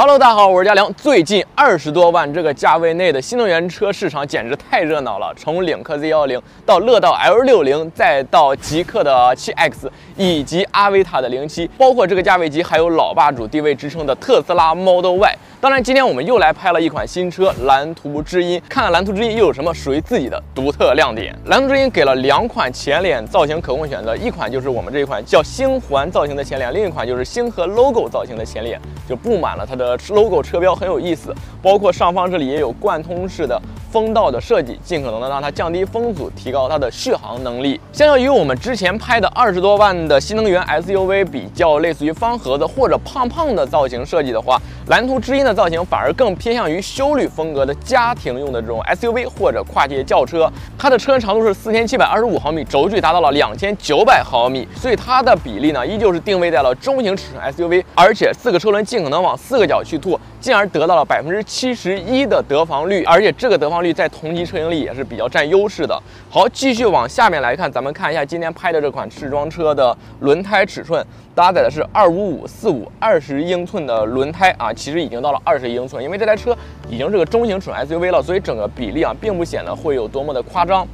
Hello，大家好，我是嘉良。最近二十多万这个价位内的新能源车市场简直太热闹了，从领克 Z10 到乐道 L60，再到极氪的 7X，以及阿维塔的零七，包括这个价位级还有老霸主地位支撑的特斯拉 Model Y。当然，今天我们又来拍了一款新车蓝图之音，看看蓝图之音又有什么属于自己的独特亮点。蓝图之音给了两款前脸造型可供选择，一款就是我们这一款叫星环造型的前脸，另一款就是星河 logo 造型的前脸，就布满了它的 logo 车标，很有意思。包括上方这里也有贯通式的风道的设计，尽可能的让它降低风阻，提高它的续航能力。相较于我们之前拍的二十多万的新能源 SUV，比较类似于方盒子或者胖胖的造型设计的话，蓝图之音的造型反而更偏向于休旅风格的家庭用的这种 SUV 或者跨界轿车。它的车身长度是四千七百二十五毫米，轴距达到了两千九百毫米，所以它的比例呢，依旧是定位在了中型尺寸 SUV，而且四个车轮尽可能往四个角去吐，进而得到了百分之七十一的得房率，而且这个得房率在同级车型里也是比较占优势的。好，继续往下面来看，咱们看一下今天拍的这款试装车的轮胎尺寸，搭载的是二五五四五二十英寸的轮胎啊，其实已经到了二十英寸，因为这台车已经是个中型纯 SUV 了，所以整个比例啊，并不显得会有多么的夸张。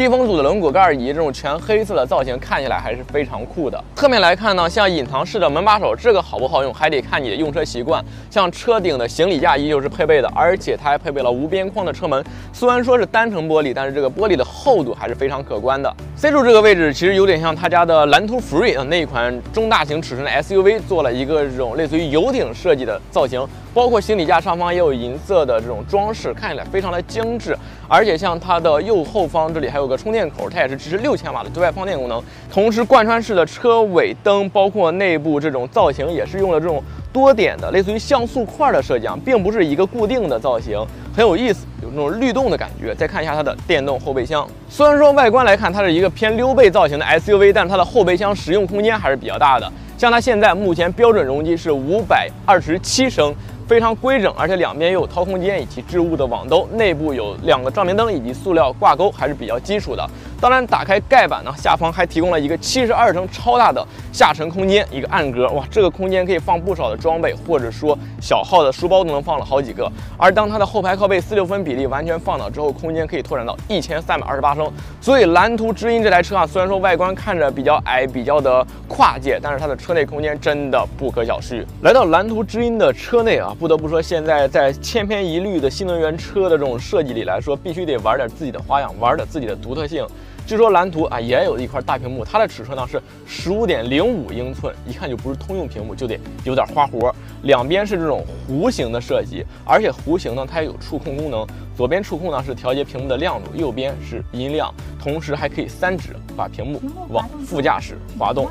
低风阻的轮毂盖以及这种全黑色的造型，看起来还是非常酷的。侧面来看呢，像隐藏式的门把手，这个好不好用，还得看你的用车习惯。像车顶的行李架依旧是配备的，而且它还配备了无边框的车门。虽然说是单层玻璃，但是这个玻璃的厚度还是非常可观的。C 柱这个位置其实有点像他家的蓝图 Free 啊那一款中大型尺寸的 SUV，做了一个这种类似于游艇设计的造型。包括行李架上方也有银色的这种装饰，看起来非常的精致。而且像它的右后方这里还有个充电口，它也是支持六千瓦的对外放电功能。同时，贯穿式的车尾灯，包括内部这种造型，也是用了这种多点的类似于像素块的设计，啊，并不是一个固定的造型，很有意思，有那种律动的感觉。再看一下它的电动后备箱，虽然说外观来看它是一个偏溜背造型的 SUV，但是它的后备箱实用空间还是比较大的。像它现在目前标准容积是五百二十七升。非常规整，而且两边又有掏空间以及置物的网兜，内部有两个照明灯以及塑料挂钩，还是比较基础的。当然，打开盖板呢，下方还提供了一个七十二升超大的下沉空间，一个暗格。哇，这个空间可以放不少的装备，或者说小号的书包都能放了好几个。而当它的后排靠背四六分比例完全放倒之后，空间可以拓展到一千三百二十八升。所以蓝图知音这台车啊，虽然说外观看着比较矮，比较的跨界，但是它的车内空间真的不可小觑。来到蓝图知音的车内啊，不得不说，现在在千篇一律的新能源车的这种设计里来说，必须得玩点自己的花样，玩点自己的独特性。据说蓝图啊也有一块大屏幕，它的尺寸呢是十五点零五英寸，一看就不是通用屏幕，就得有点花活。两边是这种弧形的设计，而且弧形呢它也有触控功能，左边触控呢是调节屏幕的亮度，右边是音量，同时还可以三指把屏幕往副驾驶滑动。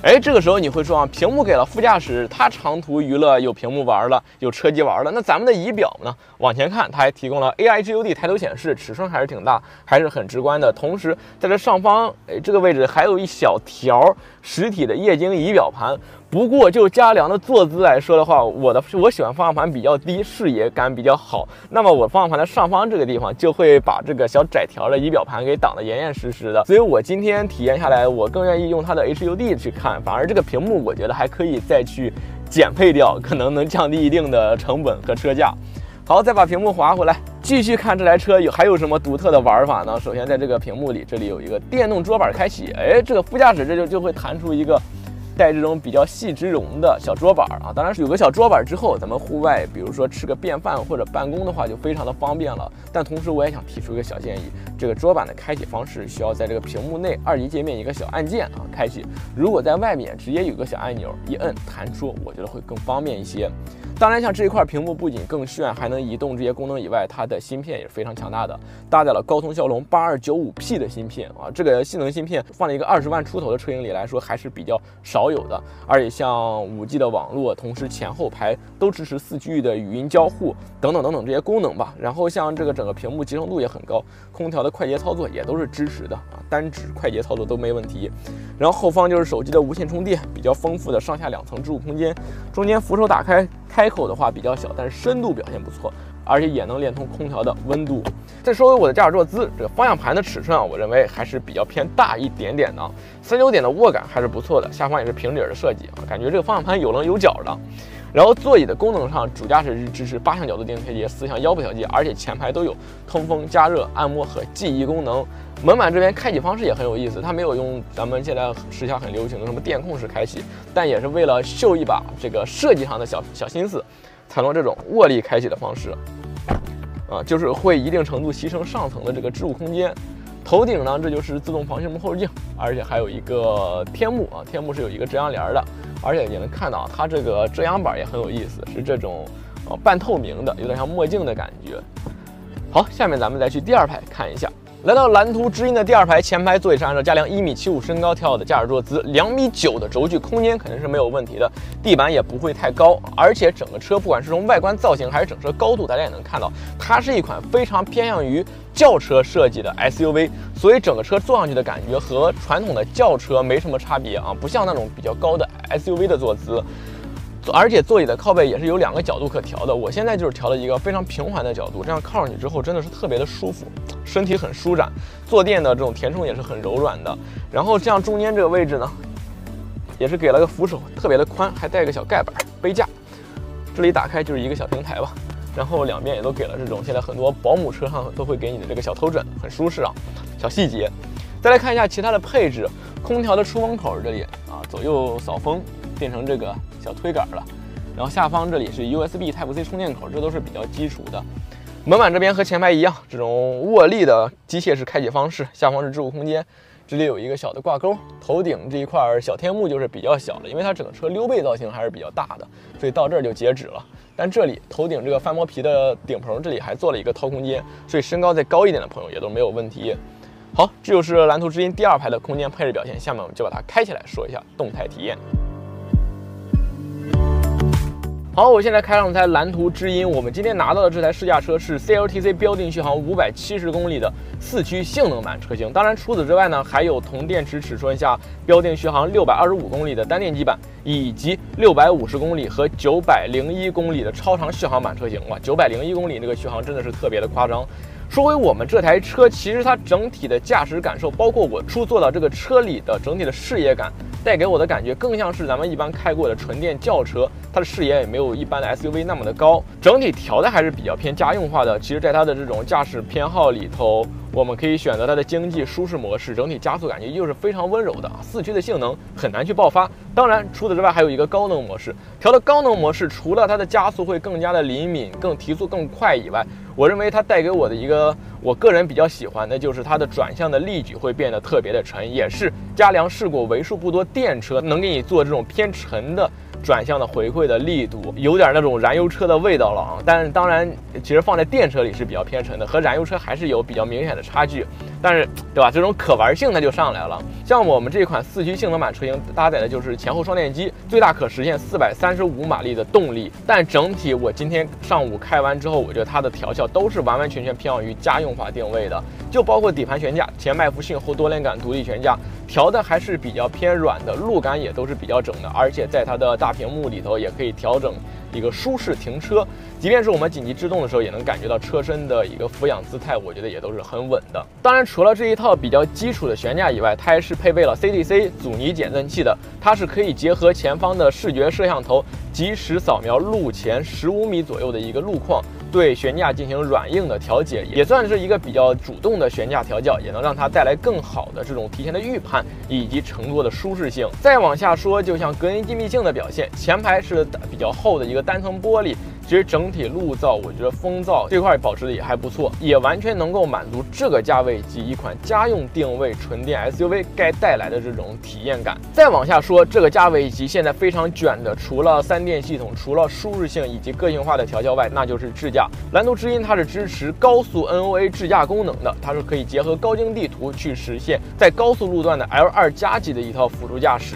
哎，这个时候你会说啊，屏幕给了副驾驶，他长途娱乐有屏幕玩了，有车机玩了，那咱们的仪表呢？往前看，它还提供了 A I G U D 抬头显示，尺寸还是挺大，还是很直观的。同时，在这上方，哎，这个位置还有一小条实体的液晶仪表盘。不过，就嘉良的坐姿来说的话，我的我喜欢方向盘比较低，视野感比较好。那么我方向盘的上方这个地方就会把这个小窄条的仪表盘给挡得严严实实的。所以我今天体验下来，我更愿意用它的 HUD 去看，反而这个屏幕我觉得还可以再去减配掉，可能能降低一定的成本和车价。好，再把屏幕划回来，继续看这台车有还有什么独特的玩法呢？首先在这个屏幕里，这里有一个电动桌板开启，哎，这个副驾驶这就就会弹出一个。带这种比较细植绒的小桌板啊，当然是有个小桌板之后，咱们户外比如说吃个便饭或者办公的话，就非常的方便了。但同时我也想提出一个小建议，这个桌板的开启方式需要在这个屏幕内二级界面一个小按键啊开启。如果在外面直接有个小按钮一摁弹出，我觉得会更方便一些。当然，像这一块屏幕不仅更炫，还能移动这些功能以外，它的芯片也是非常强大的，搭载了高通骁龙八二九五 P 的芯片啊，这个性能芯片放在一个二十万出头的车型里来说，还是比较少有的。而且像五 G 的网络，同时前后排都支持四 G 的语音交互等等等等这些功能吧。然后像这个整个屏幕集成度也很高，空调的快捷操作也都是支持的啊，单指快捷操作都没问题。然后后方就是手机的无线充电，比较丰富的上下两层置物空间，中间扶手打开。开口的话比较小，但是深度表现不错，而且也能连通空调的温度。再说回我的驾驶坐姿，这个方向盘的尺寸啊，我认为还是比较偏大一点点的。三九点的握感还是不错的，下方也是平底的设计啊，感觉这个方向盘有棱有角的。然后座椅的功能上，主驾驶是支持八项角度定调节、四项腰部调节，而且前排都有通风、加热、按摩和记忆功能。门板这边开启方式也很有意思，它没有用咱们现在时下很流行的什么电控式开启，但也是为了秀一把这个设计上的小小心思，采用这种握力开启的方式。啊，就是会一定程度牺牲上层的这个置物空间。头顶呢，这就是自动防眩目后视镜，而且还有一个天幕啊，天幕是有一个遮阳帘的，而且也能看到它这个遮阳板也很有意思，是这种呃半透明的，有点像墨镜的感觉。好，下面咱们再去第二排看一下。来到蓝图知音的第二排，前排座椅是按照加良一米七五身高调好的驾驶坐姿，两米九的轴距空间肯定是没有问题的，地板也不会太高，而且整个车不管是从外观造型还是整车高度，大家也能看到，它是一款非常偏向于轿车设计的 SUV，所以整个车坐上去的感觉和传统的轿车没什么差别啊，不像那种比较高的 SUV 的坐姿。而且座椅的靠背也是有两个角度可调的，我现在就是调了一个非常平缓的角度，这样靠上去之后真的是特别的舒服，身体很舒展，坐垫的这种填充也是很柔软的。然后这样中间这个位置呢，也是给了个扶手，特别的宽，还带个小盖板杯架，这里打开就是一个小平台吧。然后两边也都给了这种现在很多保姆车上都会给你的这个小头枕，很舒适啊。小细节，再来看一下其他的配置，空调的出风口这里啊，左右扫风变成这个。小推杆了，然后下方这里是 USB Type C 充电口，这都是比较基础的。门板这边和前排一样，这种握力的机械式开启方式，下方是置物空间，这里有一个小的挂钩。头顶这一块小天幕就是比较小的，因为它整个车溜背造型还是比较大的，所以到这儿就截止了。但这里头顶这个翻毛皮的顶棚这里还做了一个掏空间，所以身高再高一点的朋友也都没有问题。好，这就是蓝图之音第二排的空间配置表现，下面我们就把它开起来说一下动态体验。好，我现在开上台蓝图知音。我们今天拿到的这台试驾车是 CLTC 标定续航五百七十公里的四驱性能版车型。当然，除此之外呢，还有同电池尺寸下标定续航六百二十五公里的单电机版，以及六百五十公里和九百零一公里的超长续航版车型。哇，九百零一公里这个续航真的是特别的夸张。说回我们这台车，其实它整体的驾驶感受，包括我出坐到这个车里的整体的视野感。带给我的感觉更像是咱们一般开过的纯电轿车，它的视野也没有一般的 SUV 那么的高，整体调的还是比较偏家用化的。其实，在它的这种驾驶偏好里头，我们可以选择它的经济舒适模式，整体加速感觉又是非常温柔的。四驱的性能很难去爆发。当然，除此之外还有一个高能模式，调的高能模式，除了它的加速会更加的灵敏、更提速更快以外，我认为它带给我的一个我个人比较喜欢的就是它的转向的力矩会变得特别的沉，也是嘉良试过为数不多电车能给你做这种偏沉的。转向的回馈的力度有点那种燃油车的味道了啊，但当然，其实放在电车里是比较偏沉的，和燃油车还是有比较明显的差距。但是，对吧？这种可玩性它就上来了。像我们这款四驱性能版车型搭载的就是前后双电机，最大可实现四百三十五马力的动力。但整体我今天上午开完之后，我觉得它的调校都是完完全全偏向于家用化定位的，就包括底盘悬架，前麦弗逊后多连杆独立悬架。调的还是比较偏软的，路感也都是比较整的，而且在它的大屏幕里头也可以调整一个舒适停车，即便是我们紧急制动的时候，也能感觉到车身的一个俯仰姿态，我觉得也都是很稳的。当然，除了这一套比较基础的悬架以外，它还是配备了 CDC 阻尼减震器的，它是可以结合前方的视觉摄像头，及时扫描路前十五米左右的一个路况。对悬架进行软硬的调节，也算是一个比较主动的悬架调教，也能让它带来更好的这种提前的预判以及乘坐的舒适性。再往下说，就像隔音静谧性的表现，前排是比较厚的一个单层玻璃。其实整体路噪，我觉得风噪这块保持的也还不错，也完全能够满足这个价位及一款家用定位纯电 SUV 该带来的这种体验感。再往下说，这个价位以及现在非常卷的，除了三电系统，除了舒适性以及个性化的调教外，那就是智驾。蓝图之音它是支持高速 NOA 智驾功能的，它是可以结合高精地图去实现在高速路段的 L2 加级的一套辅助驾驶。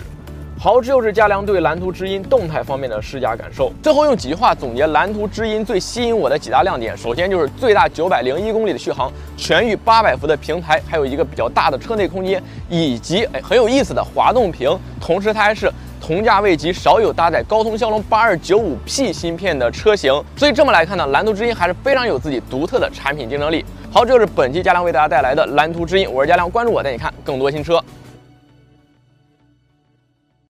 好，这就是嘉良对蓝图知音动态方面的试驾感受。最后用几句话总结蓝图知音最吸引我的几大亮点，首先就是最大九百零一公里的续航，全域八百伏的平台，还有一个比较大的车内空间，以及哎很有意思的滑动屏。同时，它还是同价位级少有搭载高通骁龙八二九五 P 芯片的车型。所以这么来看呢，蓝图知音还是非常有自己独特的产品竞争力。好，这就是本期嘉良为大家带来的蓝图知音，我是嘉良，关注我带你看更多新车。